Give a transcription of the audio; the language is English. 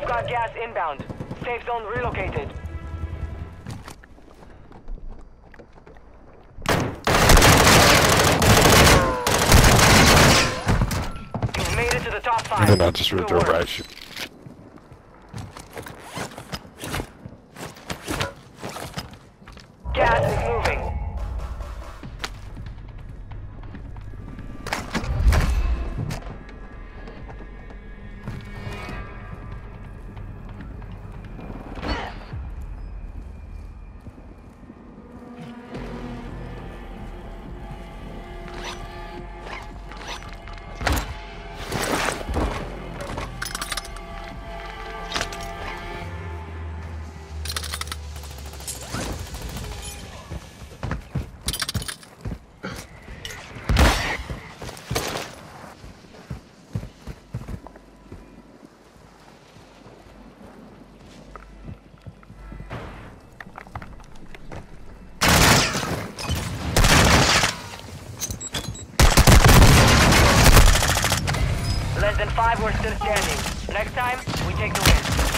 You've got gas inbound. Safe zone relocated. You've made it to the top five. And then I just ripped over work. actually. Gas is moving. Than five, we're still standing. Next time, we take the win.